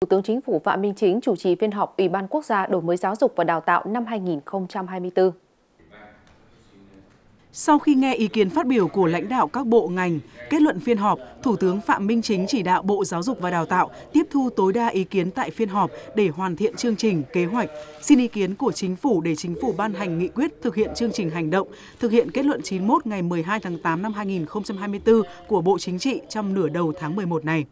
Thủ tướng Chính phủ Phạm Minh Chính chủ trì phiên họp Ủy ban Quốc gia đổi mới giáo dục và đào tạo năm 2024. Sau khi nghe ý kiến phát biểu của lãnh đạo các bộ ngành, kết luận phiên họp, Thủ tướng Phạm Minh Chính chỉ đạo Bộ Giáo dục và Đào tạo tiếp thu tối đa ý kiến tại phiên họp để hoàn thiện chương trình, kế hoạch, xin ý kiến của Chính phủ để Chính phủ ban hành nghị quyết thực hiện chương trình hành động, thực hiện kết luận 91 ngày 12 tháng 8 năm 2024 của Bộ Chính trị trong nửa đầu tháng 11 này.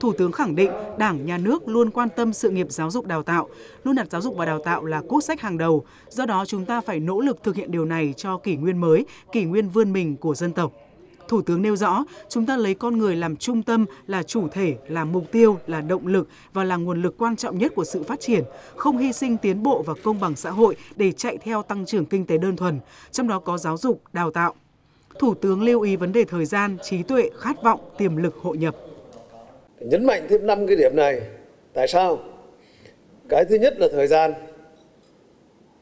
Thủ tướng khẳng định Đảng, Nhà nước luôn quan tâm sự nghiệp giáo dục đào tạo, luôn đặt giáo dục và đào tạo là quốc sách hàng đầu. Do đó chúng ta phải nỗ lực thực hiện điều này cho kỷ nguyên mới, kỷ nguyên vươn mình của dân tộc. Thủ tướng nêu rõ, chúng ta lấy con người làm trung tâm, là chủ thể, là mục tiêu, là động lực và là nguồn lực quan trọng nhất của sự phát triển, không hy sinh tiến bộ và công bằng xã hội để chạy theo tăng trưởng kinh tế đơn thuần, trong đó có giáo dục, đào tạo. Thủ tướng lưu ý vấn đề thời gian, trí tuệ, khát vọng, tiềm lực hội nhập nhấn mạnh thêm năm cái điểm này. Tại sao? Cái thứ nhất là thời gian.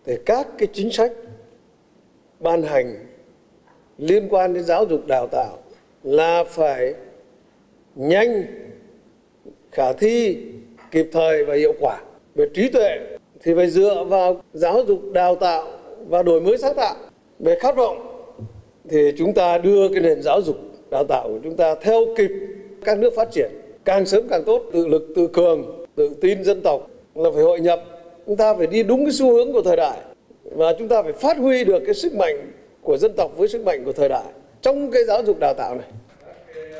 Thì các cái chính sách ban hành liên quan đến giáo dục đào tạo là phải nhanh, khả thi, kịp thời và hiệu quả. Về trí tuệ thì phải dựa vào giáo dục đào tạo và đổi mới sáng tạo. Về khát vọng thì chúng ta đưa cái nền giáo dục đào tạo của chúng ta theo kịp các nước phát triển càng sớm càng tốt, tự lực, tự cường, tự tin dân tộc là phải hội nhập. Chúng ta phải đi đúng cái xu hướng của thời đại và chúng ta phải phát huy được cái sức mạnh của dân tộc với sức mạnh của thời đại trong cái giáo dục đào tạo này.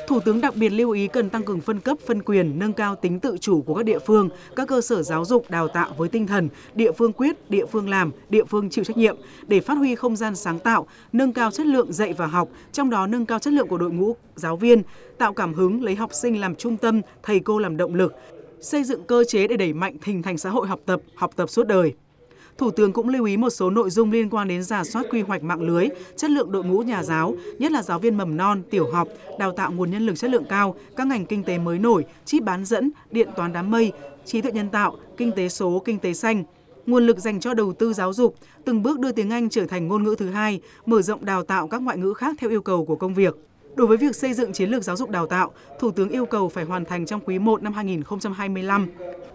Thủ tướng đặc biệt lưu ý cần tăng cường phân cấp, phân quyền, nâng cao tính tự chủ của các địa phương, các cơ sở giáo dục đào tạo với tinh thần địa phương quyết, địa phương làm, địa phương chịu trách nhiệm để phát huy không gian sáng tạo, nâng cao chất lượng dạy và học, trong đó nâng cao chất lượng của đội ngũ giáo viên, tạo cảm hứng lấy học sinh làm trung tâm, thầy cô làm động lực, xây dựng cơ chế để đẩy mạnh hình thành xã hội học tập, học tập suốt đời. Thủ tướng cũng lưu ý một số nội dung liên quan đến giả soát quy hoạch mạng lưới, chất lượng đội ngũ nhà giáo, nhất là giáo viên mầm non, tiểu học, đào tạo nguồn nhân lực chất lượng cao, các ngành kinh tế mới nổi, chip bán dẫn, điện toán đám mây, trí tuệ nhân tạo, kinh tế số, kinh tế xanh, nguồn lực dành cho đầu tư giáo dục, từng bước đưa tiếng Anh trở thành ngôn ngữ thứ hai, mở rộng đào tạo các ngoại ngữ khác theo yêu cầu của công việc. Đối với việc xây dựng chiến lược giáo dục đào tạo, Thủ tướng yêu cầu phải hoàn thành trong quý 1 năm 2025.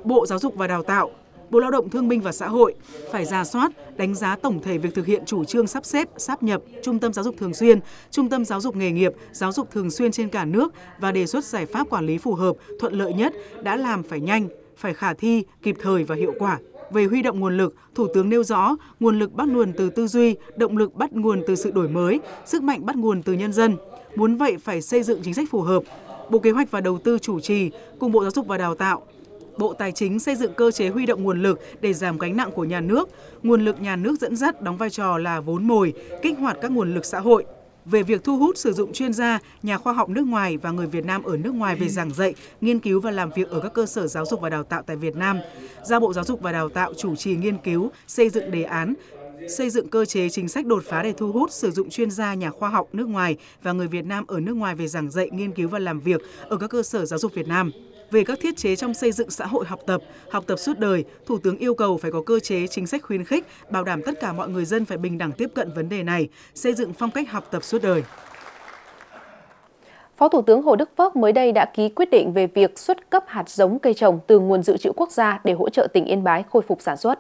Bộ Giáo dục và Đào tạo Bộ Lao động Thương binh và Xã hội phải ra soát, đánh giá tổng thể việc thực hiện chủ trương sắp xếp, sáp nhập trung tâm giáo dục thường xuyên, trung tâm giáo dục nghề nghiệp, giáo dục thường xuyên trên cả nước và đề xuất giải pháp quản lý phù hợp, thuận lợi nhất, đã làm phải nhanh, phải khả thi, kịp thời và hiệu quả. Về huy động nguồn lực, Thủ tướng nêu rõ nguồn lực bắt nguồn từ tư duy, động lực bắt nguồn từ sự đổi mới, sức mạnh bắt nguồn từ nhân dân. Muốn vậy phải xây dựng chính sách phù hợp. Bộ Kế hoạch và Đầu tư chủ trì cùng Bộ Giáo dục và Đào tạo Bộ Tài chính xây dựng cơ chế huy động nguồn lực để giảm gánh nặng của nhà nước. Nguồn lực nhà nước dẫn dắt đóng vai trò là vốn mồi, kích hoạt các nguồn lực xã hội về việc thu hút sử dụng chuyên gia, nhà khoa học nước ngoài và người Việt Nam ở nước ngoài về giảng dạy, nghiên cứu và làm việc ở các cơ sở giáo dục và đào tạo tại Việt Nam. Giao Bộ Giáo dục và Đào tạo chủ trì nghiên cứu, xây dựng đề án, xây dựng cơ chế chính sách đột phá để thu hút sử dụng chuyên gia nhà khoa học nước ngoài và người Việt Nam ở nước ngoài về giảng dạy, nghiên cứu và làm việc ở các cơ sở giáo dục Việt Nam về các thiết chế trong xây dựng xã hội học tập, học tập suốt đời, Thủ tướng yêu cầu phải có cơ chế chính sách khuyến khích, bảo đảm tất cả mọi người dân phải bình đẳng tiếp cận vấn đề này, xây dựng phong cách học tập suốt đời. Phó Thủ tướng Hồ Đức Phước mới đây đã ký quyết định về việc xuất cấp hạt giống cây trồng từ nguồn dự trữ quốc gia để hỗ trợ tỉnh Yên Bái khôi phục sản xuất.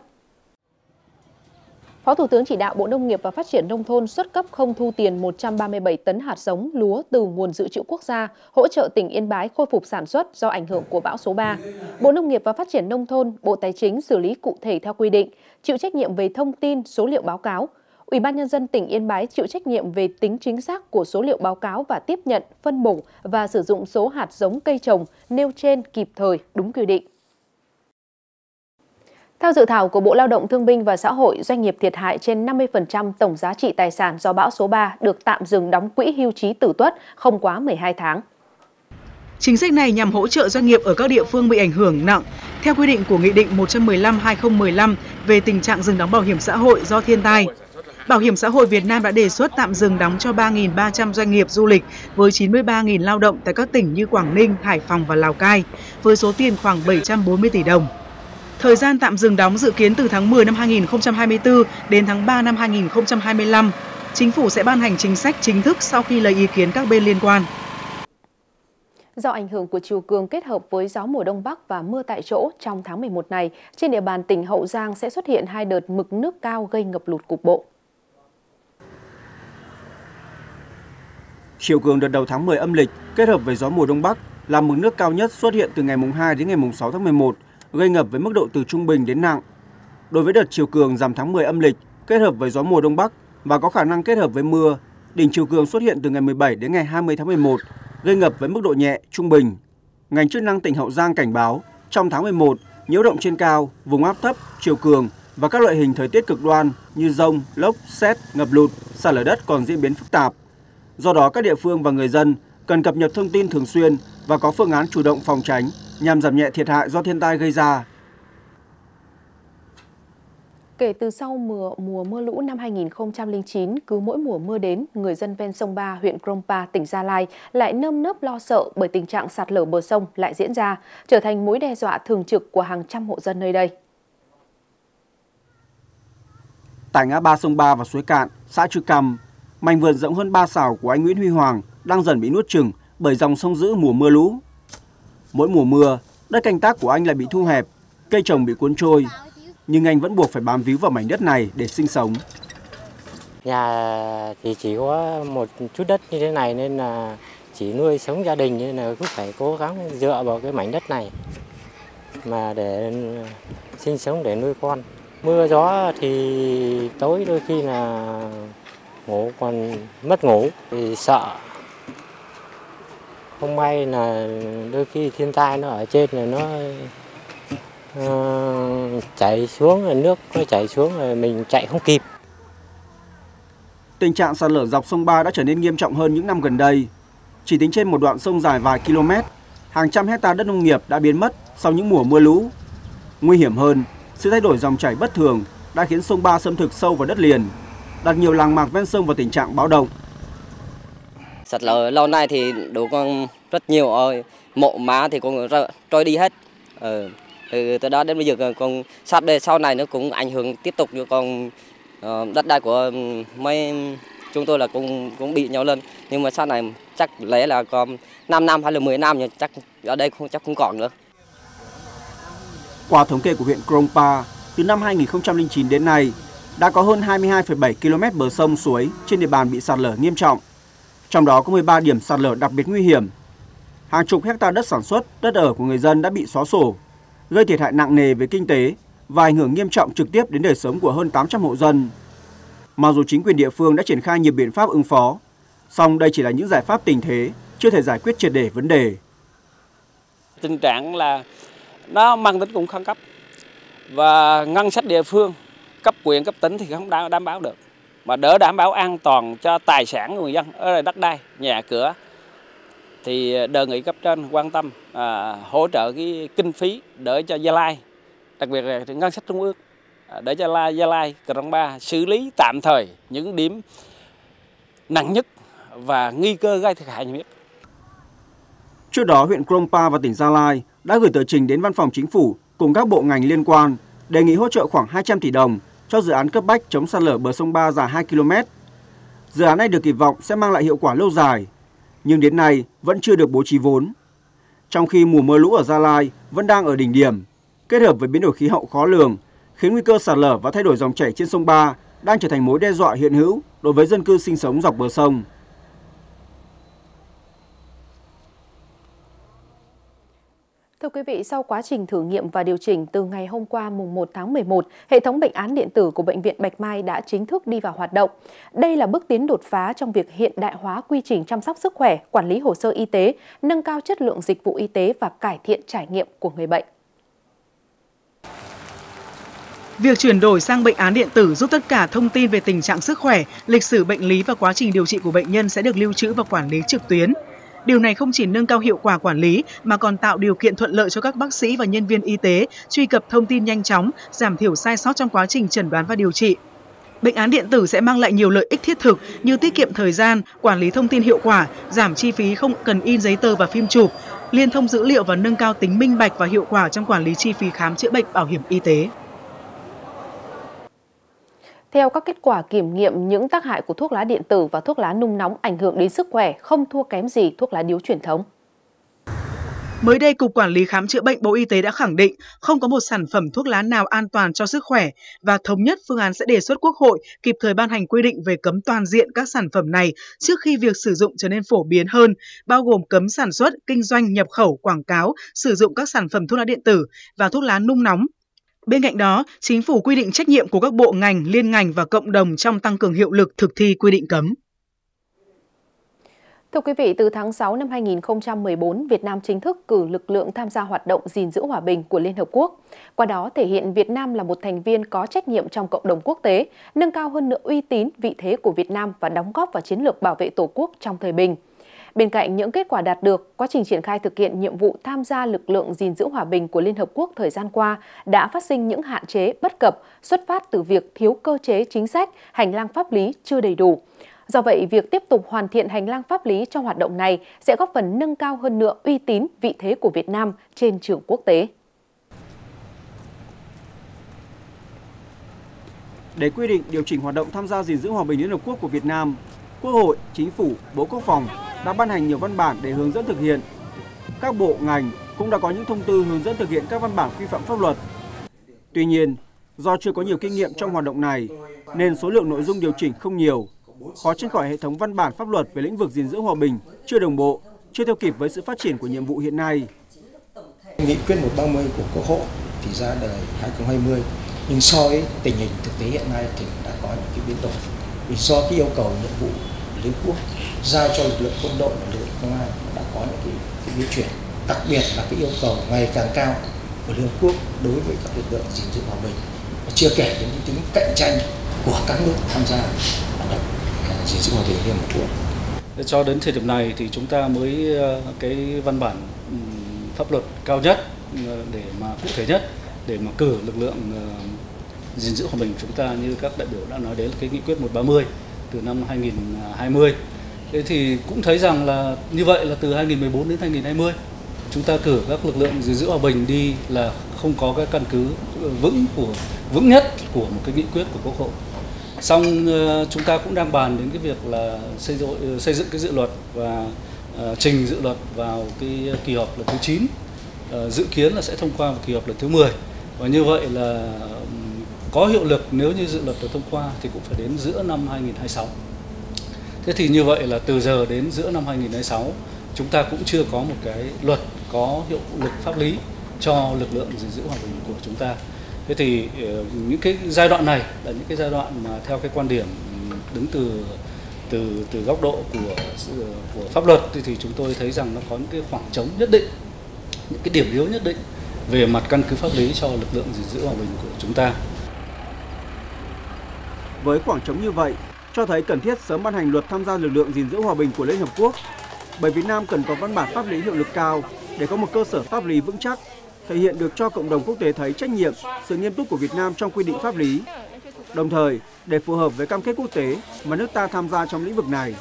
Phó Thủ tướng chỉ đạo Bộ Nông nghiệp và Phát triển Nông thôn xuất cấp không thu tiền 137 tấn hạt giống lúa từ nguồn dự trữ quốc gia, hỗ trợ tỉnh Yên Bái khôi phục sản xuất do ảnh hưởng của bão số 3. Bộ Nông nghiệp và Phát triển Nông thôn, Bộ Tài chính xử lý cụ thể theo quy định, chịu trách nhiệm về thông tin, số liệu báo cáo. Ủy ban Nhân dân tỉnh Yên Bái chịu trách nhiệm về tính chính xác của số liệu báo cáo và tiếp nhận, phân bổ và sử dụng số hạt giống cây trồng nêu trên kịp thời, đúng quy định. Theo dự thảo của Bộ Lao động Thương binh và Xã hội, doanh nghiệp thiệt hại trên 50% tổng giá trị tài sản do bão số 3 được tạm dừng đóng quỹ hưu trí tử tuất không quá 12 tháng. Chính sách này nhằm hỗ trợ doanh nghiệp ở các địa phương bị ảnh hưởng nặng theo quy định của Nghị định 115-2015 về tình trạng dừng đóng bảo hiểm xã hội do thiên tai. Bảo hiểm xã hội Việt Nam đã đề xuất tạm dừng đóng cho 3.300 doanh nghiệp du lịch với 93.000 lao động tại các tỉnh như Quảng Ninh, Hải Phòng và Lào Cai với số tiền khoảng 740 tỷ đồng. Thời gian tạm dừng đóng dự kiến từ tháng 10 năm 2024 đến tháng 3 năm 2025. Chính phủ sẽ ban hành chính sách chính thức sau khi lấy ý kiến các bên liên quan. Do ảnh hưởng của chiều cường kết hợp với gió mùa đông bắc và mưa tại chỗ trong tháng 11 này, trên địa bàn tỉnh Hậu Giang sẽ xuất hiện hai đợt mực nước cao gây ngập lụt cục bộ. Chiều cường đợt đầu tháng 10 âm lịch kết hợp với gió mùa đông bắc làm mực nước cao nhất xuất hiện từ ngày mùng 2 đến ngày mùng 6 tháng 11, gây ngập với mức độ từ trung bình đến nặng. Đối với đợt chiều cường giảm tháng 10 âm lịch kết hợp với gió mùa đông bắc và có khả năng kết hợp với mưa, đỉnh chiều cường xuất hiện từ ngày 17 đến ngày 20 tháng 11, gây ngập với mức độ nhẹ, trung bình. Ngành chức năng tỉnh Hậu Giang cảnh báo, trong tháng 11, nhiễu động trên cao, vùng áp thấp, chiều cường và các loại hình thời tiết cực đoan như rông, lốc, xét, ngập lụt, sạt lở đất còn diễn biến phức tạp. Do đó các địa phương và người dân cần cập nhật thông tin thường xuyên và có phương án chủ động phòng tránh nhằm giảm nhẹ thiệt hại do thiên tai gây ra. Kể từ sau mùa, mùa mưa lũ năm 2009, cứ mỗi mùa mưa đến, người dân ven sông Ba, huyện Krongpa, tỉnh Gia Lai lại nơm nớp lo sợ bởi tình trạng sạt lở bờ sông lại diễn ra, trở thành mối đe dọa thường trực của hàng trăm hộ dân nơi đây. Tại ngã ba sông Ba và suối Cạn, xã Chư Căm, mảnh vườn rộng hơn 3 xào của anh Nguyễn Huy Hoàng đang dần bị nuốt chừng bởi dòng sông dữ mùa mưa lũ. Mỗi mùa mưa, đất canh tác của anh lại bị thu hẹp, cây trồng bị cuốn trôi, nhưng anh vẫn buộc phải bám víu vào mảnh đất này để sinh sống. Nhà thì chỉ có một chút đất như thế này nên là chỉ nuôi sống gia đình nên là cũng phải cố gắng dựa vào cái mảnh đất này mà để sinh sống để nuôi con. Mưa gió thì tối đôi khi là ngủ còn mất ngủ thì sợ không may là đôi khi thiên tai nó ở trên là nó uh, chảy xuống là nước nó chảy xuống rồi mình chạy không kịp. Tình trạng sạt lở dọc sông Ba đã trở nên nghiêm trọng hơn những năm gần đây. Chỉ tính trên một đoạn sông dài vài km, hàng trăm hecta đất nông nghiệp đã biến mất sau những mùa mưa lũ. Nguy hiểm hơn, sự thay đổi dòng chảy bất thường đã khiến sông Ba xâm thực sâu vào đất liền, đặt nhiều làng mạc ven sông vào tình trạng báo động. Sạt lở lâu nay thì đủ con rất nhiều rồi, mộ má thì cũng trôi đi hết. Ừ, từ, từ đó đến bây giờ còn sắp đây sau này nó cũng ảnh hưởng tiếp tục cho con ờ, đất đai của ừ, mấy chúng tôi là cũng cũng bị nhau lên nhưng mà sau này chắc lẽ là còn 5 năm hay là 10 năm nhưng chắc ở đây không chắc không còn nữa. Qua thống kê của huyện Krongpa, từ năm 2009 đến nay, đã có hơn 22,7 km bờ sông suối trên địa bàn bị sạt lở nghiêm trọng. Trong đó có 13 điểm sạt lở đặc biệt nguy hiểm. Hàng chục hecta đất sản xuất, đất ở của người dân đã bị xóa sổ, gây thiệt hại nặng nề về kinh tế và ảnh hưởng nghiêm trọng trực tiếp đến đời sống của hơn 800 hộ dân. Mặc dù chính quyền địa phương đã triển khai nhiều biện pháp ứng phó, song đây chỉ là những giải pháp tình thế, chưa thể giải quyết triệt để vấn đề. Tình trạng là nó mang tính cũng khẩn cấp và ngân sách địa phương cấp quyền cấp tỉnh thì không đảm bảo được mà đỡ đảm bảo an toàn cho tài sản của người dân ở đây đất đai nhà cửa thì đề nghị cấp trên quan tâm à, hỗ trợ cái kinh phí để cho Gia Lai đặc biệt là ngân sách trung ương à, để cho Gia Gia Lai Krông Ba xử lý tạm thời những điểm nặng nhất và nguy cơ gây thiệt hại nhiều nhất. Trước đó, huyện Krông Pa và tỉnh Gia Lai đã gửi tờ trình đến Văn phòng Chính phủ cùng các bộ ngành liên quan đề nghị hỗ trợ khoảng 200 tỷ đồng cho dự án cấp bách chống sạt lở bờ sông Ba dài 2 km. Dự án này được kỳ vọng sẽ mang lại hiệu quả lâu dài, nhưng đến nay vẫn chưa được bố trí vốn. Trong khi mùa mưa lũ ở Gia Lai vẫn đang ở đỉnh điểm, kết hợp với biến đổi khí hậu khó lường, khiến nguy cơ sạt lở và thay đổi dòng chảy trên sông Ba đang trở thành mối đe dọa hiện hữu đối với dân cư sinh sống dọc bờ sông. Thưa quý vị, sau quá trình thử nghiệm và điều chỉnh từ ngày hôm qua mùng 1 tháng 11, hệ thống bệnh án điện tử của Bệnh viện Bạch Mai đã chính thức đi vào hoạt động. Đây là bước tiến đột phá trong việc hiện đại hóa quy trình chăm sóc sức khỏe, quản lý hồ sơ y tế, nâng cao chất lượng dịch vụ y tế và cải thiện trải nghiệm của người bệnh. Việc chuyển đổi sang bệnh án điện tử giúp tất cả thông tin về tình trạng sức khỏe, lịch sử bệnh lý và quá trình điều trị của bệnh nhân sẽ được lưu trữ và quản lý trực tuyến. Điều này không chỉ nâng cao hiệu quả quản lý mà còn tạo điều kiện thuận lợi cho các bác sĩ và nhân viên y tế truy cập thông tin nhanh chóng, giảm thiểu sai sót trong quá trình chẩn đoán và điều trị. Bệnh án điện tử sẽ mang lại nhiều lợi ích thiết thực như tiết kiệm thời gian, quản lý thông tin hiệu quả, giảm chi phí không cần in giấy tờ và phim chụp, liên thông dữ liệu và nâng cao tính minh bạch và hiệu quả trong quản lý chi phí khám chữa bệnh bảo hiểm y tế. Theo các kết quả kiểm nghiệm, những tác hại của thuốc lá điện tử và thuốc lá nung nóng ảnh hưởng đến sức khỏe không thua kém gì thuốc lá điếu truyền thống. Mới đây, Cục Quản lý Khám chữa bệnh Bộ Y tế đã khẳng định không có một sản phẩm thuốc lá nào an toàn cho sức khỏe và thống nhất phương án sẽ đề xuất Quốc hội kịp thời ban hành quy định về cấm toàn diện các sản phẩm này trước khi việc sử dụng trở nên phổ biến hơn, bao gồm cấm sản xuất, kinh doanh, nhập khẩu, quảng cáo, sử dụng các sản phẩm thuốc lá điện tử và thuốc lá nung nóng. Bên cạnh đó, chính phủ quy định trách nhiệm của các bộ ngành, liên ngành và cộng đồng trong tăng cường hiệu lực thực thi quy định cấm. Thưa quý vị, từ tháng 6 năm 2014, Việt Nam chính thức cử lực lượng tham gia hoạt động gìn giữ hòa bình của Liên Hợp Quốc. Qua đó thể hiện Việt Nam là một thành viên có trách nhiệm trong cộng đồng quốc tế, nâng cao hơn nữa uy tín, vị thế của Việt Nam và đóng góp vào chiến lược bảo vệ Tổ quốc trong thời bình. Bên cạnh những kết quả đạt được, quá trình triển khai thực hiện nhiệm vụ tham gia lực lượng gìn giữ hòa bình của Liên Hợp Quốc thời gian qua đã phát sinh những hạn chế bất cập xuất phát từ việc thiếu cơ chế chính sách, hành lang pháp lý chưa đầy đủ. Do vậy, việc tiếp tục hoàn thiện hành lang pháp lý cho hoạt động này sẽ góp phần nâng cao hơn nữa uy tín, vị thế của Việt Nam trên trường quốc tế. Để quy định điều chỉnh hoạt động tham gia gìn giữ hòa bình Liên Hợp Quốc của Việt Nam, Quốc hội, Chính phủ, Bộ Quốc phòng đã ban hành nhiều văn bản để hướng dẫn thực hiện. Các bộ, ngành cũng đã có những thông tư hướng dẫn thực hiện các văn bản quy phạm pháp luật. Tuy nhiên, do chưa có nhiều kinh nghiệm trong hoạt động này, nên số lượng nội dung điều chỉnh không nhiều, khó tránh khỏi hệ thống văn bản pháp luật về lĩnh vực gìn giữ hòa bình chưa đồng bộ, chưa theo kịp với sự phát triển của nhiệm vụ hiện nay. Nghị quyết 130 của Quốc hội thì ra đời 2020 nhưng so với tình hình thực tế hiện nay thì đã có những cái biến đổi vì do cái yêu cầu nhiệm vụ Liên Quốc giao cho lực lượng quân đội và lực lượng công an đã có những cái, cái biến chuyển. Đặc biệt là cái yêu cầu ngày càng cao của Liên Quốc đối với các lực lượng gìn giữ hòa bình. Và chưa kể đến những tính cạnh tranh của các nước tham gia hoạt động à, gìn giữ hòa bình Liên Hợp Quốc. Cho đến thời điểm này thì chúng ta mới ờ, cái văn bản ừ, pháp luật cao nhất ờ, để mà cụ thể nhất để mà cử lực lượng ờ, gìn giữ hòa bình chúng ta như các đại biểu đã nói đến là cái nghị quyết 130 từ năm 2020. Thế thì cũng thấy rằng là như vậy là từ 2014 đến 2020 chúng ta cử các lực lượng gìn giữ hòa bình đi là không có cái căn cứ vững của vững nhất của một cái nghị quyết của Quốc hội. Xong ờ, chúng ta cũng đang bàn đến cái việc là xây dựng ờ, xây dựng cái dự luật và uh, trình dự luật vào cái kỳ họp lần thứ 9. Uh, dự kiến là sẽ thông qua vào kỳ họp lần thứ 10. Và như vậy là có hiệu lực nếu như dự luật được thông qua thì cũng phải đến giữa năm 2026. Thế thì như vậy là từ giờ đến giữa năm 2026 chúng ta cũng chưa có một cái luật có hiệu lực pháp lý cho lực lượng gìn giữ hòa bình của chúng ta. Thế thì ờ, những cái giai đoạn này là những cái giai đoạn mà theo cái quan điểm đứng từ từ từ góc độ của của pháp luật thì, thì chúng tôi thấy rằng nó có những cái khoảng trống nhất định, những cái điểm yếu nhất định về mặt căn cứ pháp lý cho lực lượng gìn giữ hòa bình của chúng ta. Với khoảng trống như vậy, cho thấy cần thiết sớm ban hành luật tham gia lực lượng gìn giữ hòa bình của Liên Hợp Quốc. Bởi Việt Nam cần có văn bản pháp lý hiệu lực cao để có một cơ sở pháp lý vững chắc, thể hiện được cho cộng đồng quốc tế thấy trách nhiệm, sự nghiêm túc của Việt Nam trong quy định pháp lý. Đồng thời, để phù hợp với cam kết quốc tế mà nước ta tham gia trong lĩnh vực này.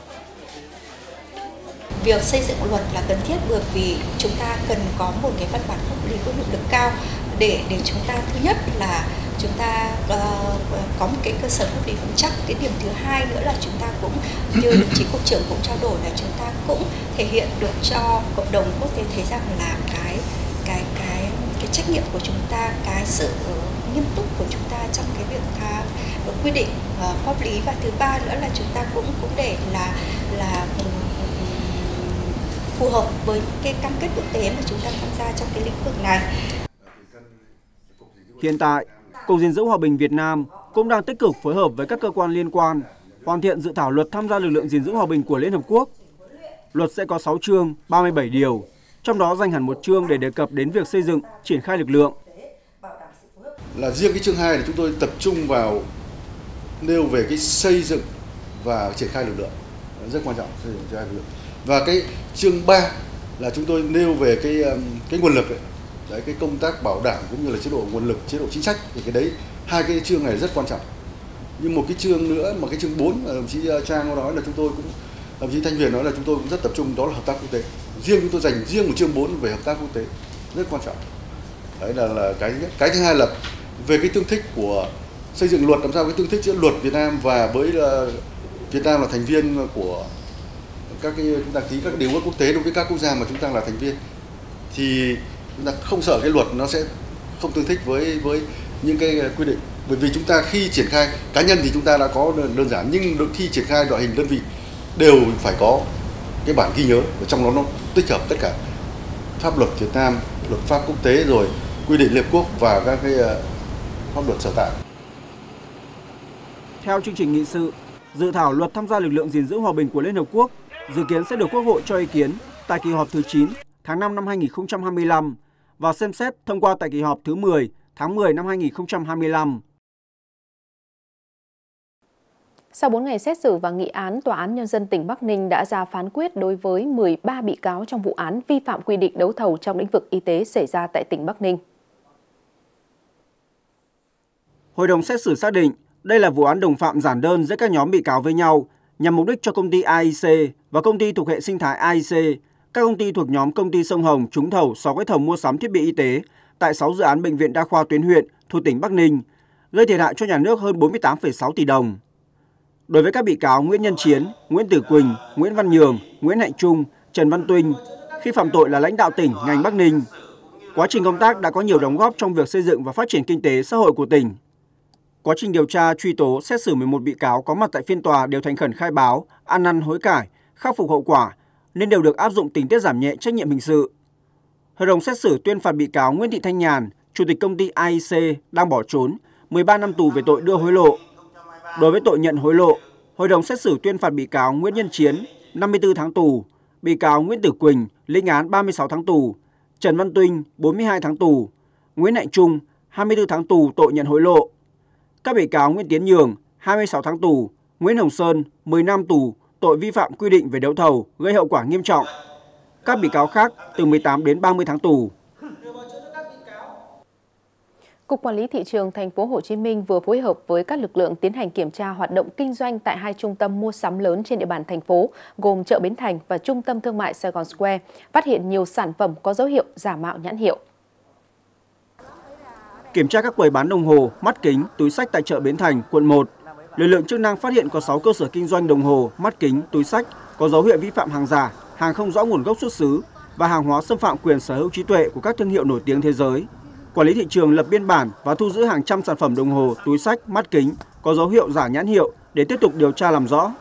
Việc xây dựng luật là cần thiết bởi vì chúng ta cần có một cái văn bản pháp lý có hiệu lực cao để để chúng ta thứ nhất là chúng ta uh, có một cái cơ sở pháp lý vững chắc cái điểm thứ hai nữa là chúng ta cũng như đồng chí cục trưởng cũng trao đổi là chúng ta cũng thể hiện được cho cộng đồng quốc tế thấy rằng là cái cái cái cái trách nhiệm của chúng ta cái sự nghiêm túc của chúng ta trong cái việc tha, ờ, quy định uh, pháp lý và thứ ba nữa là chúng ta cũng cũng để là là ừ, ừ, phù hợp với cái cam kết quốc tế mà chúng ta tham gia trong cái lĩnh vực này. Hiện tại, Cục gìn giữ hòa bình Việt Nam cũng đang tích cực phối hợp với các cơ quan liên quan hoàn thiện dự thảo luật tham gia lực lượng gìn giữ hòa bình của Liên Hợp Quốc. Luật sẽ có 6 chương, 37 điều, trong đó dành hẳn một chương để đề cập đến việc xây dựng, triển khai lực lượng. Là riêng cái chương 2 thì chúng tôi tập trung vào nêu về cái xây dựng và triển khai lực lượng rất quan trọng xây dựng triển khai lực lượng và cái chương 3 là chúng tôi nêu về cái um, cái nguồn lực ấy, đấy, cái công tác bảo đảm cũng như là chế độ nguồn lực, chế độ chính sách thì cái đấy, hai cái chương này rất quan trọng. Nhưng một cái chương nữa, mà cái chương 4 mà đồng chí ờ, Trang có nói là chúng tôi cũng, đồng chí Thanh Huyền nói là chúng tôi cũng rất tập trung, đó là hợp tác quốc tế. Riêng chúng tôi dành riêng một chương 4 về hợp tác quốc tế, rất quan trọng. Đấy là là cái nhất. Cái thứ hai là về cái tương thích của xây dựng luật, làm sao cái tương thích giữa luật Việt Nam và với ờ, Việt Nam là thành viên của các cái, chúng ta ký các điều ước quốc tế đối với các quốc gia mà chúng ta là thành viên. Thì chúng ta không sợ cái luật nó sẽ không tương thích với với những cái quy định bởi vì chúng ta khi triển khai cá nhân thì chúng ta đã có đơn giản nhưng khi triển khai loại hình đơn vị đều phải có cái bản ghi nhớ và trong đó nó tích hợp tất cả pháp luật Việt Nam, luật pháp quốc tế rồi quy định Liên Hợp Quốc và các cái ờ, pháp luật sở tại. Theo chương trình nghị sự, dự thảo luật tham gia lực lượng gìn giữ hòa bình của Liên Hợp Quốc dự kiến sẽ được Quốc hội cho ý kiến tại kỳ họp thứ 9 tháng 5 năm 2025 và xem xét thông qua tại kỳ họp thứ 10 tháng 10 năm 2025. Sau 4 ngày xét xử và nghị án, Tòa án Nhân dân tỉnh Bắc Ninh đã ra phán quyết đối với 13 bị cáo trong vụ án vi phạm quy định đấu thầu trong lĩnh vực y tế xảy ra tại tỉnh Bắc Ninh. Hội đồng xét xử xác định đây là vụ án đồng phạm giản đơn giữa các nhóm bị cáo với nhau nhằm mục đích cho công ty AIC và công ty thuộc hệ sinh thái AIC, các công ty thuộc nhóm công ty Sông Hồng trúng thầu 6 gói thầu mua sắm thiết bị y tế tại 6 dự án bệnh viện đa khoa tuyến huyện thuộc tỉnh Bắc Ninh, gây thiệt hại cho nhà nước hơn 48,6 tỷ đồng. Đối với các bị cáo Nguyễn Nhân Chiến, Nguyễn Tử Quỳnh, Nguyễn Văn Nhường, Nguyễn Hạnh Trung, Trần Văn Tuynh khi phạm tội là lãnh đạo tỉnh, ngành Bắc Ninh, quá trình công tác đã có nhiều đóng góp trong việc xây dựng và phát triển kinh tế xã hội của tỉnh. Quá trình điều tra, truy tố, xét xử 11 bị cáo có mặt tại phiên tòa đều thành khẩn khai báo, ăn năn hối cải, khắc phục hậu quả, nên đều được áp dụng tình tiết giảm nhẹ trách nhiệm hình sự. Hội đồng xét xử tuyên phạt bị cáo Nguyễn Thị Thanh Nhàn, chủ tịch công ty AIC đang bỏ trốn, 13 năm tù về tội đưa hối lộ. Đối với tội nhận hối lộ, hội đồng xét xử tuyên phạt bị cáo Nguyễn Nhân Chiến 54 tháng tù, bị cáo Nguyễn Tử Quỳnh lĩnh án 36 tháng tù, Trần Văn Tuynh 42 tháng tù, Nguyễn Hạnh Trung 24 tháng tù tội nhận hối lộ. Các bị cáo Nguyễn Tiến Nhường 26 tháng tù, Nguyễn Hồng Sơn 10 năm tù tội vi phạm quy định về đấu thầu gây hậu quả nghiêm trọng. Các bị cáo khác từ 18 đến 30 tháng tù. Cục Quản lý thị trường thành phố Hồ Chí Minh vừa phối hợp với các lực lượng tiến hành kiểm tra hoạt động kinh doanh tại hai trung tâm mua sắm lớn trên địa bàn thành phố, gồm chợ Bến Thành và trung tâm thương mại Sài Gòn Square, phát hiện nhiều sản phẩm có dấu hiệu giả mạo nhãn hiệu. Kiểm tra các quầy bán đồng hồ, mắt kính, túi sách tại chợ Bến Thành, quận 1, lực lượng chức năng phát hiện có 6 cơ sở kinh doanh đồng hồ, mắt kính, túi sách có dấu hiệu vi phạm hàng giả, hàng không rõ nguồn gốc xuất xứ và hàng hóa xâm phạm quyền sở hữu trí tuệ của các thương hiệu nổi tiếng thế giới. Quản lý thị trường lập biên bản và thu giữ hàng trăm sản phẩm đồng hồ, túi sách, mắt kính có dấu hiệu giả nhãn hiệu để tiếp tục điều tra làm rõ.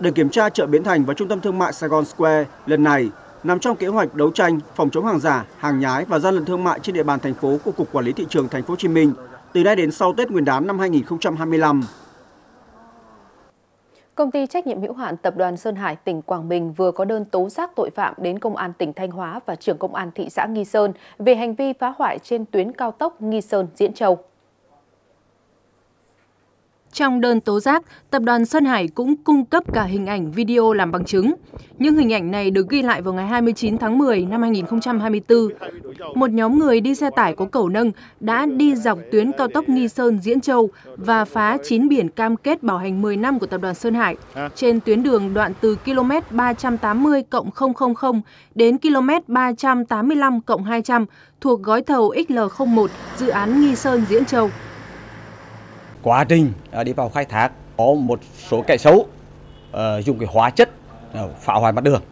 Để kiểm tra chợ Bến Thành và trung tâm thương mại Sài Gòn Square lần này nằm trong kế hoạch đấu tranh phòng chống hàng giả, hàng nhái và gian lận thương mại trên địa bàn thành phố của Cục Quản lý thị trường thành phố Hồ Chí Minh từ nay đến sau Tết Nguyên đán năm 2025. Công ty trách nhiệm hữu hạn Tập đoàn Sơn Hải, tỉnh Quảng Bình vừa có đơn tố giác tội phạm đến Công an tỉnh Thanh Hóa và trưởng Công an thị xã Nghi Sơn về hành vi phá hoại trên tuyến cao tốc Nghi Sơn – Diễn Châu. Trong đơn tố giác, tập đoàn Sơn Hải cũng cung cấp cả hình ảnh video làm bằng chứng. Những hình ảnh này được ghi lại vào ngày 29 tháng 10 năm 2024. Một nhóm người đi xe tải có cầu nâng đã đi dọc tuyến cao tốc Nghi Sơn Diễn Châu và phá 9 biển cam kết bảo hành 10 năm của tập đoàn Sơn Hải trên tuyến đường đoạn từ km 380 000 đến km 385 200 thuộc gói thầu XL01 dự án Nghi Sơn Diễn Châu quá trình à, đi vào khai thác, có một số kẻ xấu ờ, dùng cái hóa chất ờ, phá hoại mặt đường.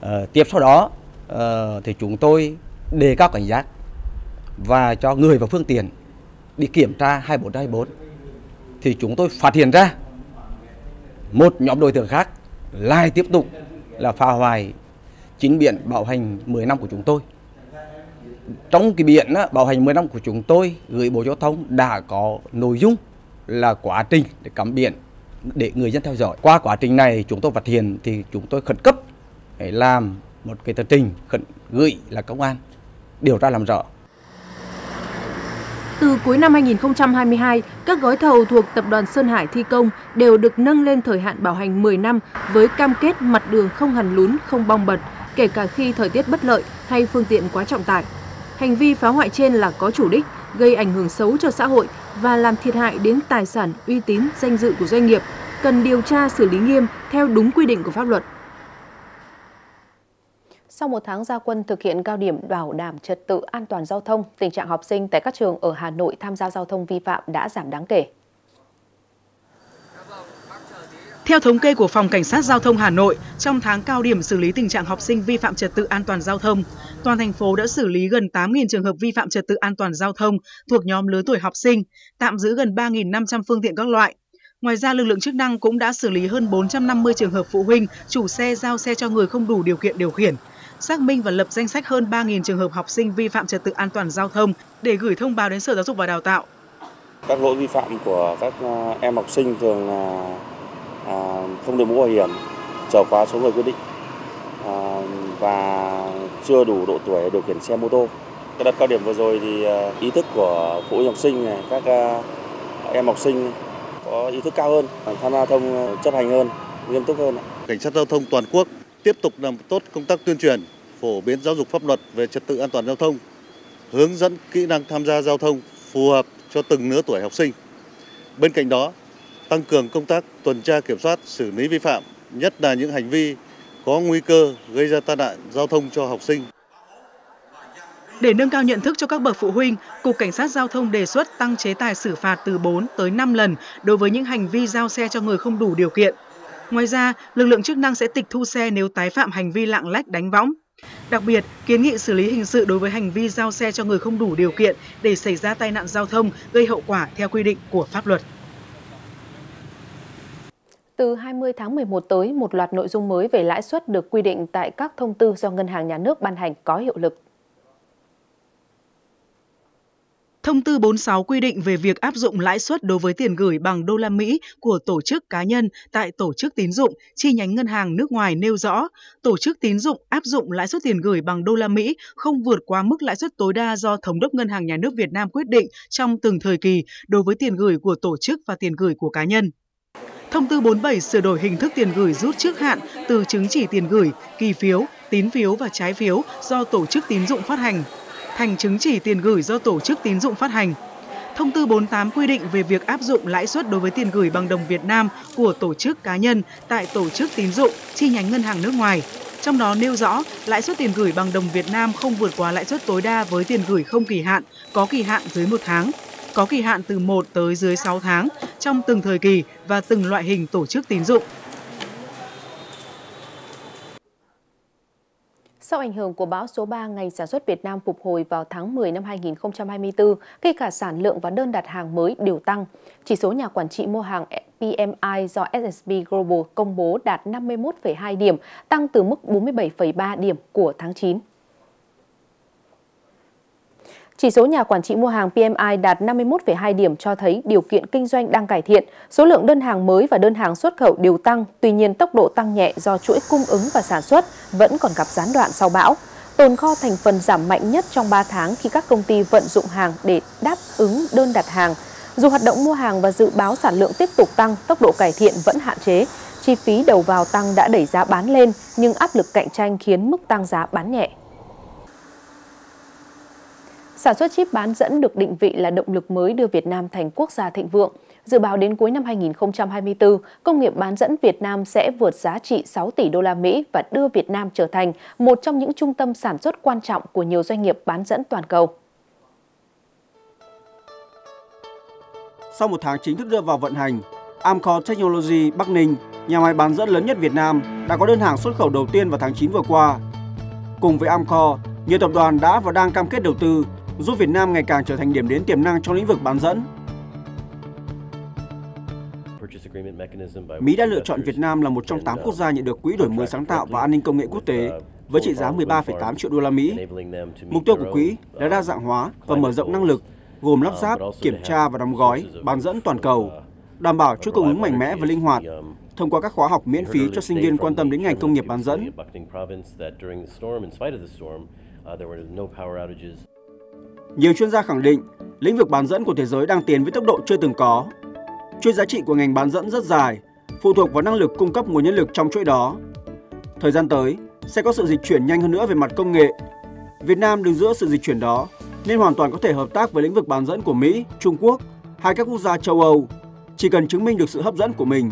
Ờ, tiếp sau đó thì chúng tôi đề cao cảnh giác và cho người và phương tiện đi kiểm tra 24 24 thì chúng tôi phát hiện ra một nhóm đối tượng khác lại tiếp tục là phá hoại chính biển bảo hành 10 năm của chúng tôi trong cái biển á, bảo hành 10 năm của chúng tôi gửi Bộ Giao thông đã có nội dung là quá trình để cắm biển để người dân theo dõi. Qua quá trình này chúng tôi phát hiện thì chúng tôi khẩn cấp để làm một cái tờ trình khẩn gửi là công an điều tra làm rõ. Từ cuối năm 2022, các gói thầu thuộc Tập đoàn Sơn Hải thi công đều được nâng lên thời hạn bảo hành 10 năm với cam kết mặt đường không hằn lún, không bong bật, kể cả khi thời tiết bất lợi hay phương tiện quá trọng tải. Hành vi phá hoại trên là có chủ đích, gây ảnh hưởng xấu cho xã hội và làm thiệt hại đến tài sản, uy tín, danh dự của doanh nghiệp, cần điều tra xử lý nghiêm theo đúng quy định của pháp luật. Sau một tháng gia quân thực hiện cao điểm bảo đảm trật tự an toàn giao thông, tình trạng học sinh tại các trường ở Hà Nội tham gia giao thông vi phạm đã giảm đáng kể. Theo thống kê của Phòng Cảnh sát Giao thông Hà Nội, trong tháng cao điểm xử lý tình trạng học sinh vi phạm trật tự an toàn giao thông, toàn thành phố đã xử lý gần 8.000 trường hợp vi phạm trật tự an toàn giao thông thuộc nhóm lứa tuổi học sinh, tạm giữ gần 3.500 phương tiện các loại. Ngoài ra, lực lượng chức năng cũng đã xử lý hơn 450 trường hợp phụ huynh, chủ xe giao xe cho người không đủ điều kiện điều khiển, xác minh và lập danh sách hơn 3.000 trường hợp học sinh vi phạm trật tự an toàn giao thông để gửi thông báo đến Sở Giáo dục và Đào tạo. Các lỗi vi phạm của các ờ, em học sinh thường là à, không đội mũ bảo hiểm, trở quá số người quy định à, và chưa đủ độ tuổi điều khiển xe mô tô. Cái đợt cao điểm vừa rồi thì à, ý thức của phụ huynh học sinh này, các à, em học sinh có ý thức cao hơn, tham gia giao thông à, chấp hành hơn, nghiêm túc hơn. Cảnh sát giao thông toàn quốc tiếp tục làm tốt công tác tuyên truyền, phổ biến giáo dục pháp luật về trật tự an toàn giao thông, hướng dẫn kỹ năng tham gia giao thông phù hợp cho từng lứa tuổi học sinh. Bên cạnh đó, tăng cường công tác tuần tra kiểm soát, xử lý vi phạm, nhất là những hành vi có nguy cơ gây ra tai nạn giao thông cho học sinh. Để nâng cao nhận thức cho các bậc phụ huynh, Cục Cảnh sát Giao thông đề xuất tăng chế tài xử phạt từ 4 tới 5 lần đối với những hành vi giao xe cho người không đủ điều kiện. Ngoài ra, lực lượng chức năng sẽ tịch thu xe nếu tái phạm hành vi lạng lách đánh võng. Đặc biệt, kiến nghị xử lý hình sự đối với hành vi giao xe cho người không đủ điều kiện để xảy ra tai nạn giao thông gây hậu quả theo quy định của pháp luật. Từ 20 tháng 11 tới, một loạt nội dung mới về lãi suất được quy định tại các thông tư do Ngân hàng Nhà nước ban hành có hiệu lực. Thông tư 46 quy định về việc áp dụng lãi suất đối với tiền gửi bằng đô la Mỹ của tổ chức cá nhân tại tổ chức tín dụng chi nhánh ngân hàng nước ngoài nêu rõ, tổ chức tín dụng áp dụng lãi suất tiền gửi bằng đô la Mỹ không vượt quá mức lãi suất tối đa do Thống đốc Ngân hàng Nhà nước Việt Nam quyết định trong từng thời kỳ đối với tiền gửi của tổ chức và tiền gửi của cá nhân. Thông tư 47 sửa đổi hình thức tiền gửi rút trước hạn từ chứng chỉ tiền gửi, kỳ phiếu, tín phiếu và trái phiếu do tổ chức tín dụng phát hành thành chứng chỉ tiền gửi do tổ chức tín dụng phát hành. Thông tư 48 quy định về việc áp dụng lãi suất đối với tiền gửi bằng đồng Việt Nam của tổ chức cá nhân tại tổ chức tín dụng chi nhánh ngân hàng nước ngoài. Trong đó nêu rõ lãi suất tiền gửi bằng đồng Việt Nam không vượt quá lãi suất tối đa với tiền gửi không kỳ hạn, có kỳ hạn dưới một tháng, có kỳ hạn từ 1 tới dưới 6 tháng trong từng thời kỳ và từng loại hình tổ chức tín dụng. Sau ảnh hưởng của bão số 3, ngành sản xuất Việt Nam phục hồi vào tháng 10 năm 2024 khi cả sản lượng và đơn đặt hàng mới đều tăng. Chỉ số nhà quản trị mua hàng PMI do S&P Global công bố đạt 51,2 điểm, tăng từ mức 47,3 điểm của tháng 9. Chỉ số nhà quản trị mua hàng PMI đạt 51,2 điểm cho thấy điều kiện kinh doanh đang cải thiện, số lượng đơn hàng mới và đơn hàng xuất khẩu đều tăng, tuy nhiên tốc độ tăng nhẹ do chuỗi cung ứng và sản xuất vẫn còn gặp gián đoạn sau bão. Tồn kho thành phần giảm mạnh nhất trong 3 tháng khi các công ty vận dụng hàng để đáp ứng đơn đặt hàng. Dù hoạt động mua hàng và dự báo sản lượng tiếp tục tăng, tốc độ cải thiện vẫn hạn chế. Chi phí đầu vào tăng đã đẩy giá bán lên, nhưng áp lực cạnh tranh khiến mức tăng giá bán nhẹ. Sản xuất chip bán dẫn được định vị là động lực mới đưa Việt Nam thành quốc gia thịnh vượng. Dự báo đến cuối năm 2024, công nghiệp bán dẫn Việt Nam sẽ vượt giá trị 6 tỷ đô la Mỹ và đưa Việt Nam trở thành một trong những trung tâm sản xuất quan trọng của nhiều doanh nghiệp bán dẫn toàn cầu. Sau một tháng chính thức đưa vào vận hành, Amcor Technology Bắc Ninh, nhà máy bán dẫn lớn nhất Việt Nam, đã có đơn hàng xuất khẩu đầu tiên vào tháng 9 vừa qua. Cùng với Amcor, nhiều tập đoàn đã và đang cam kết đầu tư giúp Việt Nam ngày càng trở thành điểm đến tiềm năng trong lĩnh vực bán dẫn. Mỹ đã lựa chọn Việt Nam là một trong 8 quốc gia nhận được Quỹ đổi mới sáng tạo và an ninh công nghệ quốc tế với trị giá 13,8 triệu đô la Mỹ. Mục tiêu của quỹ là đa dạng hóa và mở rộng năng lực, gồm lắp ráp, kiểm tra và đóng gói, bán dẫn toàn cầu, đảm bảo chuỗi cung ứng mạnh mẽ và linh hoạt thông qua các khóa học miễn phí cho sinh viên quan tâm đến ngành công nghiệp bán dẫn. Nhiều chuyên gia khẳng định, lĩnh vực bán dẫn của thế giới đang tiến với tốc độ chưa từng có. Chuỗi giá trị của ngành bán dẫn rất dài, phụ thuộc vào năng lực cung cấp nguồn nhân lực trong chuỗi đó. Thời gian tới, sẽ có sự dịch chuyển nhanh hơn nữa về mặt công nghệ. Việt Nam đứng giữa sự dịch chuyển đó, nên hoàn toàn có thể hợp tác với lĩnh vực bán dẫn của Mỹ, Trung Quốc hay các quốc gia châu Âu, chỉ cần chứng minh được sự hấp dẫn của mình.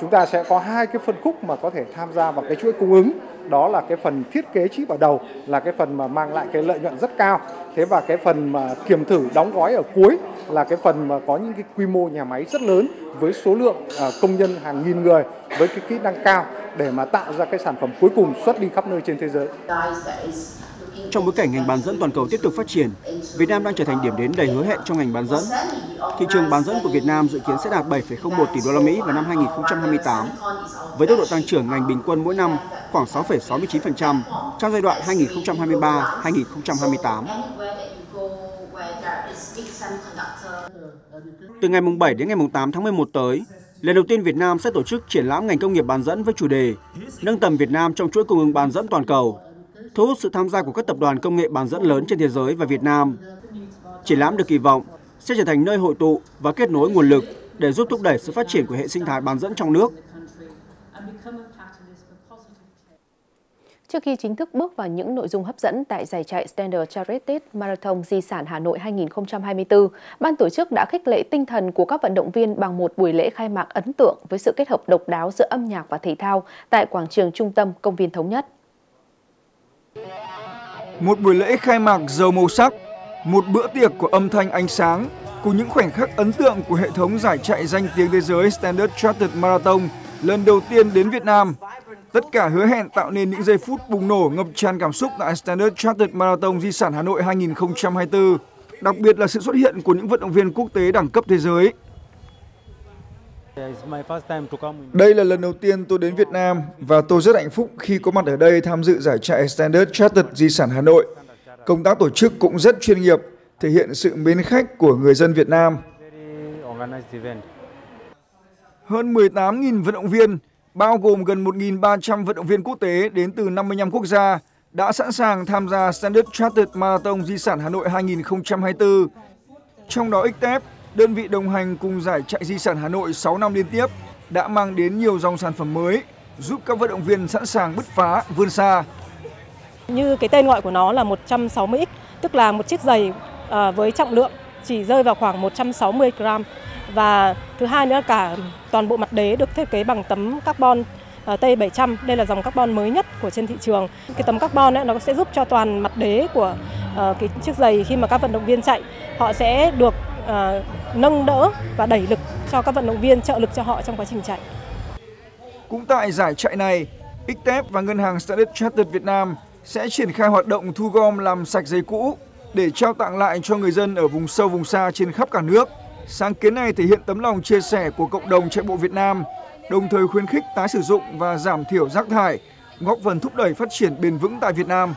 Chúng ta sẽ có hai cái phân khúc mà có thể tham gia vào cái chuỗi cung ứng. Đó là cái phần thiết kế chip ở đầu, là cái phần mà mang lại cái lợi nhuận rất cao. Thế và cái phần mà kiểm thử đóng gói ở cuối là cái phần mà có những cái quy mô nhà máy rất lớn với số lượng à, công nhân hàng nghìn người với cái kỹ năng cao để mà tạo ra cái sản phẩm cuối cùng xuất đi khắp nơi trên thế giới. Trong bối cảnh ngành bán dẫn toàn cầu tiếp tục phát triển, Việt Nam đang trở thành điểm đến đầy hứa hẹn trong ngành bán dẫn. Thị trường bán dẫn của Việt Nam dự kiến sẽ đạt 7,01 tỷ đô la Mỹ vào năm 2028, với tốc độ tăng trưởng ngành bình quân mỗi năm khoảng 6,69% trong giai đoạn 2023-2028. Từ ngày 7 đến ngày 8 tháng 11 tới, lần đầu tiên Việt Nam sẽ tổ chức triển lãm ngành công nghiệp bán dẫn với chủ đề Nâng tầm Việt Nam trong chuỗi cung ứng bán dẫn toàn cầu thu hút sự tham gia của các tập đoàn công nghệ bán dẫn lớn trên thế giới và Việt Nam. Triển lãm được kỳ vọng sẽ trở thành nơi hội tụ và kết nối nguồn lực để giúp thúc đẩy sự phát triển của hệ sinh thái bán dẫn trong nước. Trước khi chính thức bước vào những nội dung hấp dẫn tại giải chạy Standard Chartered Marathon Di sản Hà Nội 2024, ban tổ chức đã khích lệ tinh thần của các vận động viên bằng một buổi lễ khai mạc ấn tượng với sự kết hợp độc đáo giữa âm nhạc và thể thao tại quảng trường trung tâm công viên Thống Nhất. Một buổi lễ khai mạc giàu màu sắc, một bữa tiệc của âm thanh ánh sáng cùng những khoảnh khắc ấn tượng của hệ thống giải chạy danh tiếng thế giới Standard Chartered Marathon lần đầu tiên đến Việt Nam. Tất cả hứa hẹn tạo nên những giây phút bùng nổ ngập tràn cảm xúc tại Standard Chartered Marathon Di sản Hà Nội 2024, đặc biệt là sự xuất hiện của những vận động viên quốc tế đẳng cấp thế giới. Đây là lần đầu tiên tôi đến Việt Nam và tôi rất hạnh phúc khi có mặt ở đây tham dự giải chạy Standard Chartered Di sản Hà Nội. Công tác tổ chức cũng rất chuyên nghiệp, thể hiện sự mến khách của người dân Việt Nam. Hơn 18.000 vận động viên, bao gồm gần 1.300 vận động viên quốc tế đến từ 55 quốc gia, đã sẵn sàng tham gia Standard Chartered Marathon Di sản Hà Nội 2024. Trong đó XTEP đơn vị đồng hành cùng giải chạy di sản Hà Nội 6 năm liên tiếp đã mang đến nhiều dòng sản phẩm mới, giúp các vận động viên sẵn sàng bứt phá, vươn xa. Như cái tên gọi của nó là 160X, tức là một chiếc giày à, với trọng lượng chỉ rơi vào khoảng 160 gram và thứ hai nữa cả toàn bộ mặt đế được thiết kế bằng tấm carbon à, T700. Đây là dòng carbon mới nhất của trên thị trường. Cái tấm carbon ấy, nó sẽ giúp cho toàn mặt đế của uh, cái chiếc giày khi mà các vận động viên chạy họ sẽ được uh, nâng đỡ và đẩy lực cho các vận động viên, trợ lực cho họ trong quá trình chạy. Cũng tại giải chạy này, XTEP và Ngân hàng Standard Chartered Việt Nam sẽ triển khai hoạt động thu gom làm sạch giấy cũ để trao tặng lại cho người dân ở vùng sâu vùng xa trên khắp cả nước. Sáng kiến này thể hiện tấm lòng chia sẻ của cộng đồng chạy bộ Việt Nam, đồng thời khuyến khích tái sử dụng và giảm thiểu rác thải, góp phần thúc đẩy phát triển bền vững tại Việt Nam.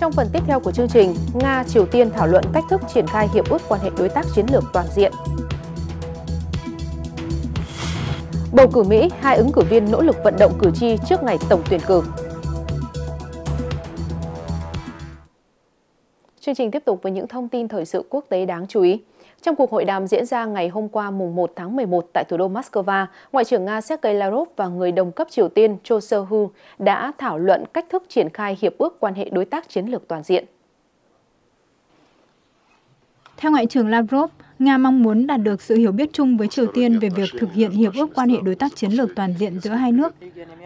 Trong phần tiếp theo của chương trình, Nga, Triều Tiên thảo luận cách thức triển khai hiệp ước quan hệ đối tác chiến lược toàn diện. Bầu cử Mỹ, hai ứng cử viên nỗ lực vận động cử tri trước ngày tổng tuyển cử. Chương trình tiếp tục với những thông tin thời sự quốc tế đáng chú ý. Trong cuộc hội đàm diễn ra ngày hôm qua mùng 1 tháng 11 tại thủ đô Moscow, Ngoại trưởng Nga Sergei Lavrov và người đồng cấp Triều Tiên Cho Seo-hu đã thảo luận cách thức triển khai hiệp ước quan hệ đối tác chiến lược toàn diện. Theo Ngoại trưởng Lavrov, Nga mong muốn đạt được sự hiểu biết chung với Triều Tiên về việc thực hiện hiệp ước quan hệ đối tác chiến lược toàn diện giữa hai nước.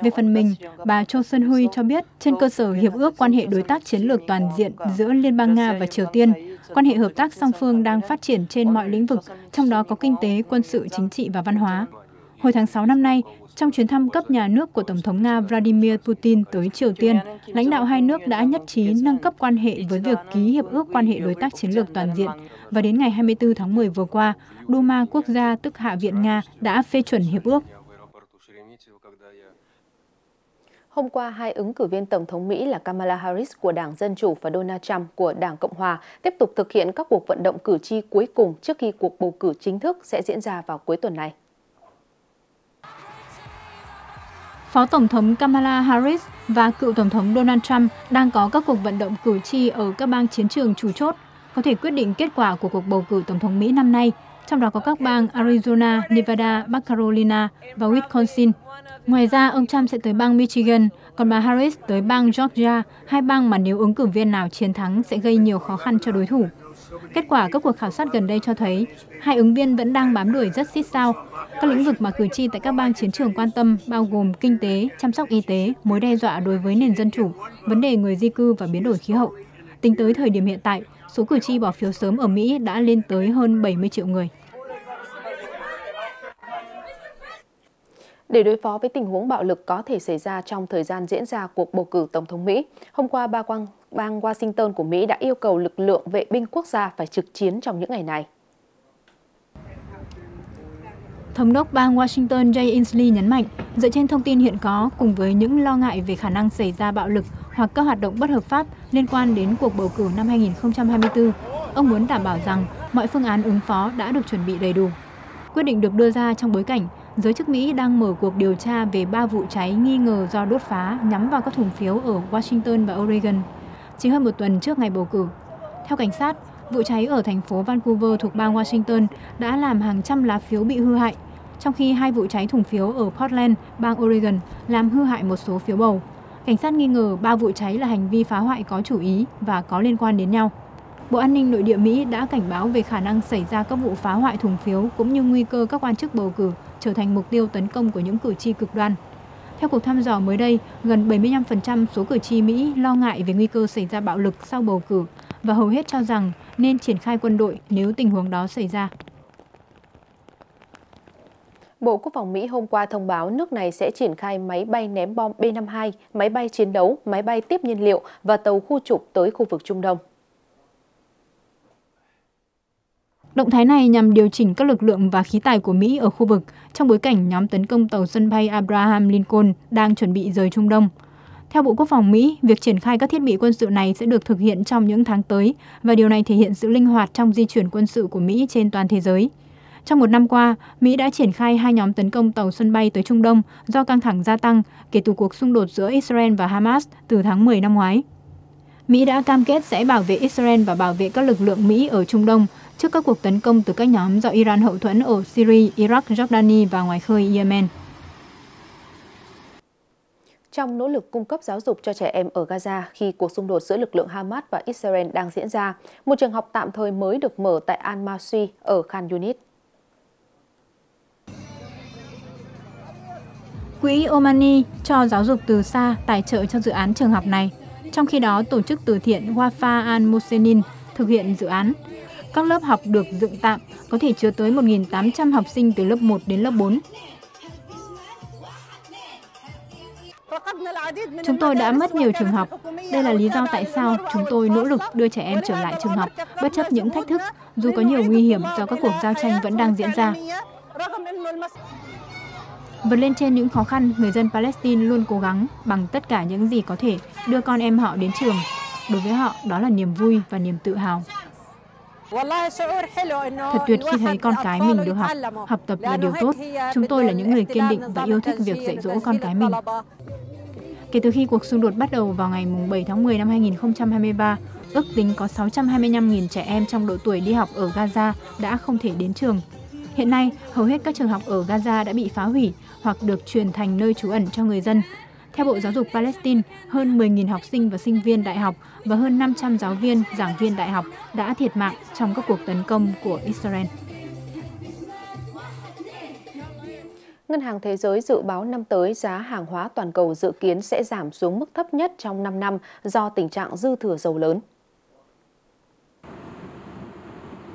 Về phần mình, bà Cho Sun Hui cho biết trên cơ sở hiệp ước quan hệ đối tác chiến lược toàn diện giữa Liên bang Nga và Triều Tiên, quan hệ hợp tác song phương đang phát triển trên mọi lĩnh vực, trong đó có kinh tế, quân sự, chính trị và văn hóa. Hồi tháng 6 năm nay, trong chuyến thăm cấp nhà nước của Tổng thống Nga Vladimir Putin tới Triều Tiên, lãnh đạo hai nước đã nhất trí nâng cấp quan hệ với việc ký hiệp ước quan hệ đối tác chiến lược toàn diện. Và đến ngày 24 tháng 10 vừa qua, Duma quốc gia tức Hạ viện Nga đã phê chuẩn hiệp ước. Hôm qua, hai ứng cử viên Tổng thống Mỹ là Kamala Harris của Đảng Dân Chủ và Donald Trump của Đảng Cộng Hòa tiếp tục thực hiện các cuộc vận động cử tri cuối cùng trước khi cuộc bầu cử chính thức sẽ diễn ra vào cuối tuần này. Phó Tổng thống Kamala Harris và cựu Tổng thống Donald Trump đang có các cuộc vận động cử tri ở các bang chiến trường chủ chốt, có thể quyết định kết quả của cuộc bầu cử Tổng thống Mỹ năm nay, trong đó có các bang Arizona, Nevada, Bắc Carolina và Wisconsin. Ngoài ra, ông Trump sẽ tới bang Michigan, còn bà Harris tới bang Georgia, hai bang mà nếu ứng cử viên nào chiến thắng sẽ gây nhiều khó khăn cho đối thủ. Kết quả các cuộc khảo sát gần đây cho thấy hai ứng viên vẫn đang bám đuổi rất xít sao. Các lĩnh vực mà cử tri tại các bang chiến trường quan tâm bao gồm kinh tế, chăm sóc y tế, mối đe dọa đối với nền dân chủ, vấn đề người di cư và biến đổi khí hậu. Tính tới thời điểm hiện tại, số cử tri bỏ phiếu sớm ở Mỹ đã lên tới hơn 70 triệu người. Để đối phó với tình huống bạo lực có thể xảy ra trong thời gian diễn ra cuộc bầu cử Tổng thống Mỹ, hôm qua ba quang, bang Washington của Mỹ đã yêu cầu lực lượng vệ binh quốc gia phải trực chiến trong những ngày này. Thống đốc bang Washington Jay Inslee nhấn mạnh, dựa trên thông tin hiện có cùng với những lo ngại về khả năng xảy ra bạo lực hoặc các hoạt động bất hợp pháp liên quan đến cuộc bầu cử năm 2024, ông muốn đảm bảo rằng mọi phương án ứng phó đã được chuẩn bị đầy đủ. Quyết định được đưa ra trong bối cảnh giới chức Mỹ đang mở cuộc điều tra về ba vụ cháy nghi ngờ do đốt phá nhắm vào các thùng phiếu ở Washington và Oregon, chỉ hơn một tuần trước ngày bầu cử. Theo cảnh sát, vụ cháy ở thành phố Vancouver thuộc bang Washington đã làm hàng trăm lá phiếu bị hư hại, trong khi hai vụ cháy thùng phiếu ở Portland, bang Oregon làm hư hại một số phiếu bầu. Cảnh sát nghi ngờ ba vụ cháy là hành vi phá hoại có chủ ý và có liên quan đến nhau. Bộ An ninh Nội địa Mỹ đã cảnh báo về khả năng xảy ra các vụ phá hoại thùng phiếu cũng như nguy cơ các quan chức bầu cử trở thành mục tiêu tấn công của những cử tri cực đoan. Theo cuộc thăm dò mới đây, gần 75% số cử tri Mỹ lo ngại về nguy cơ xảy ra bạo lực sau bầu cử và hầu hết cho rằng nên triển khai quân đội nếu tình huống đó xảy ra. Bộ Quốc phòng Mỹ hôm qua thông báo nước này sẽ triển khai máy bay ném bom B-52, máy bay chiến đấu, máy bay tiếp nhiên liệu và tàu khu trục tới khu vực Trung Đông. Động thái này nhằm điều chỉnh các lực lượng và khí tài của Mỹ ở khu vực trong bối cảnh nhóm tấn công tàu sân bay Abraham Lincoln đang chuẩn bị rời Trung Đông. Theo Bộ Quốc phòng Mỹ, việc triển khai các thiết bị quân sự này sẽ được thực hiện trong những tháng tới và điều này thể hiện sự linh hoạt trong di chuyển quân sự của Mỹ trên toàn thế giới. Trong một năm qua, Mỹ đã triển khai hai nhóm tấn công tàu sân bay tới Trung Đông do căng thẳng gia tăng kể từ cuộc xung đột giữa Israel và Hamas từ tháng 10 năm ngoái. Mỹ đã cam kết sẽ bảo vệ Israel và bảo vệ các lực lượng Mỹ ở Trung Đông trước các cuộc tấn công từ các nhóm do Iran hậu thuẫn ở Syria, Iraq, Jordani và ngoài khơi Yemen. Trong nỗ lực cung cấp giáo dục cho trẻ em ở Gaza khi cuộc xung đột giữa lực lượng Hamas và Israel đang diễn ra, một trường học tạm thời mới được mở tại Al-Masri ở Khan Yunis. Quỹ Omani cho giáo dục từ xa tài trợ cho dự án trường học này. Trong khi đó, tổ chức từ thiện Wafa al-Musenin thực hiện dự án. Các lớp học được dựng tạm có thể chứa tới 1.800 học sinh từ lớp 1 đến lớp 4. Chúng tôi đã mất nhiều trường học. Đây là lý do tại sao chúng tôi nỗ lực đưa trẻ em trở lại trường học, bất chấp những thách thức, dù có nhiều nguy hiểm do các cuộc giao tranh vẫn đang diễn ra. Vượt lên trên những khó khăn, người dân Palestine luôn cố gắng bằng tất cả những gì có thể đưa con em họ đến trường. Đối với họ, đó là niềm vui và niềm tự hào. Thật tuyệt khi thấy con cái mình được học. Học tập là điều tốt. Chúng tôi là những người kiên định và yêu thích việc dạy dỗ con cái mình. Kể từ khi cuộc xung đột bắt đầu vào ngày 7 tháng 10 năm 2023, ước tính có 625.000 trẻ em trong độ tuổi đi học ở Gaza đã không thể đến trường. Hiện nay, hầu hết các trường học ở Gaza đã bị phá hủy hoặc được chuyển thành nơi trú ẩn cho người dân. Theo Bộ Giáo dục Palestine, hơn 10.000 học sinh và sinh viên đại học và hơn 500 giáo viên, giảng viên đại học đã thiệt mạng trong các cuộc tấn công của Israel. Ngân hàng Thế giới dự báo năm tới giá hàng hóa toàn cầu dự kiến sẽ giảm xuống mức thấp nhất trong 5 năm do tình trạng dư thừa dầu lớn.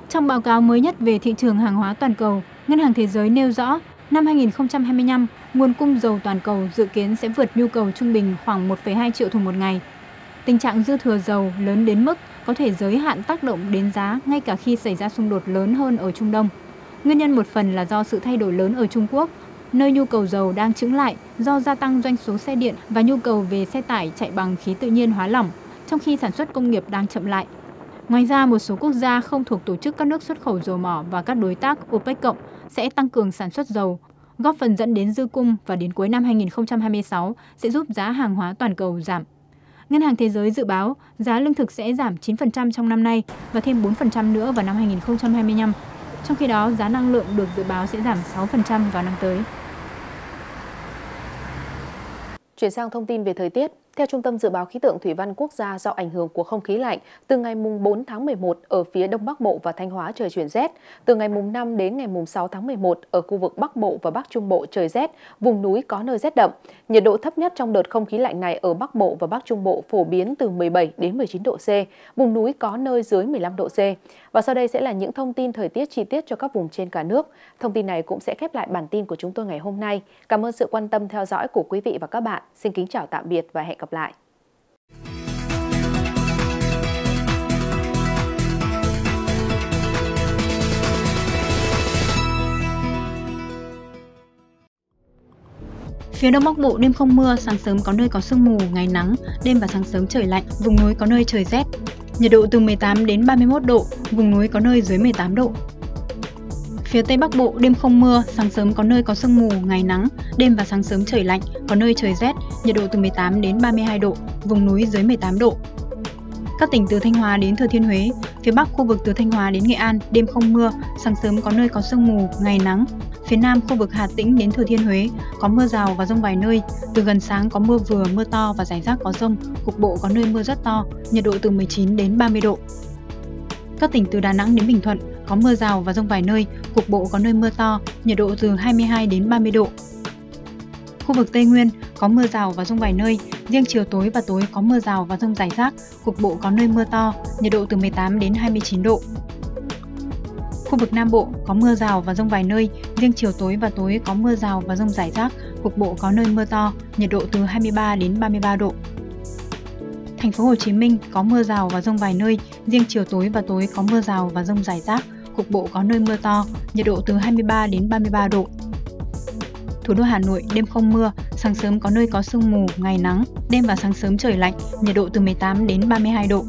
Trong báo cáo mới nhất về thị trường hàng hóa toàn cầu, Ngân hàng Thế giới nêu rõ năm 2025, nguồn cung dầu toàn cầu dự kiến sẽ vượt nhu cầu trung bình khoảng 1,2 triệu thùng một ngày. Tình trạng dư thừa dầu lớn đến mức có thể giới hạn tác động đến giá ngay cả khi xảy ra xung đột lớn hơn ở Trung Đông. Nguyên nhân một phần là do sự thay đổi lớn ở Trung Quốc, nơi nhu cầu dầu đang chứng lại do gia tăng doanh số xe điện và nhu cầu về xe tải chạy bằng khí tự nhiên hóa lỏng, trong khi sản xuất công nghiệp đang chậm lại. Ngoài ra, một số quốc gia không thuộc tổ chức các nước xuất khẩu dầu mỏ và các đối tác OPEC cộng sẽ tăng cường sản xuất dầu, góp phần dẫn đến dư cung và đến cuối năm 2026 sẽ giúp giá hàng hóa toàn cầu giảm. Ngân hàng Thế giới dự báo giá lương thực sẽ giảm 9% trong năm nay và thêm 4% nữa vào năm 2025. Trong khi đó, giá năng lượng được dự báo sẽ giảm 6% vào năm tới. Chuyển sang thông tin về thời tiết. Theo Trung tâm Dự báo Khí tượng Thủy văn Quốc gia, do ảnh hưởng của không khí lạnh, từ ngày mùng 4 tháng 11 ở phía Đông Bắc Bộ và Thanh Hóa trời chuyển rét. Từ ngày mùng 5 đến ngày mùng 6 tháng 11 ở khu vực Bắc Bộ và Bắc Trung Bộ trời rét, vùng núi có nơi rét đậm. Nhiệt độ thấp nhất trong đợt không khí lạnh này ở Bắc Bộ và Bắc Trung Bộ phổ biến từ 17 đến 19 độ C, vùng núi có nơi dưới 15 độ C. Và sau đây sẽ là những thông tin thời tiết chi tiết cho các vùng trên cả nước. Thông tin này cũng sẽ khép lại bản tin của chúng tôi ngày hôm nay. Cảm ơn sự quan tâm theo dõi của quý vị và các bạn. Xin kính chào tạm biệt và hẹn gặp gặp lại. Phía Đông Bắc Bộ đêm không mưa, sáng sớm có nơi có sương mù, ngày nắng, đêm và sáng sớm trời lạnh, vùng núi có nơi trời rét. Nhiệt độ từ 18 đến 31 độ, vùng núi có nơi dưới 18 độ. Phía Tây Bắc Bộ đêm không mưa, sáng sớm có nơi có sương mù, ngày nắng, đêm và sáng sớm trời lạnh, có nơi trời rét, nhiệt độ từ 18 đến 32 độ, vùng núi dưới 18 độ. Các tỉnh từ Thanh Hóa đến Thừa Thiên Huế, phía Bắc khu vực từ Thanh Hóa đến Nghệ An, đêm không mưa, sáng sớm có nơi có sương mù, ngày nắng. Phía Nam khu vực Hà Tĩnh đến Thừa Thiên Huế có mưa rào và rông vài nơi, từ gần sáng có mưa vừa, mưa to và rải rác có rông, cục bộ có nơi mưa rất to, nhiệt độ từ 19 đến 30 độ. Các tỉnh từ Đà Nẵng đến Bình Thuận có mưa rào và rông vài nơi, cục bộ có nơi mưa to, nhiệt độ từ 22 đến 30 độ. Khu vực Tây Nguyên có mưa rào và rông vài nơi, riêng chiều tối và tối có mưa rào và rông rải rác, cục bộ có nơi mưa to, nhiệt độ từ 18 đến 29 độ. Khu vực Nam Bộ có mưa rào và rông vài nơi, riêng chiều tối và tối có mưa rào và rông rải rác, cục bộ có nơi mưa to, nhiệt độ từ 23 đến 33 độ. Thành phố Hồ Chí Minh có mưa rào và rông vài nơi, riêng chiều tối và tối có mưa rào và rông rải rác, cục bộ có nơi mưa to, nhiệt độ từ 23 đến 33 độ. Thủ đô Hà Nội đêm không mưa, sáng sớm có nơi có sương mù, ngày nắng, đêm và sáng sớm trời lạnh, nhiệt độ từ 18 đến 32 độ.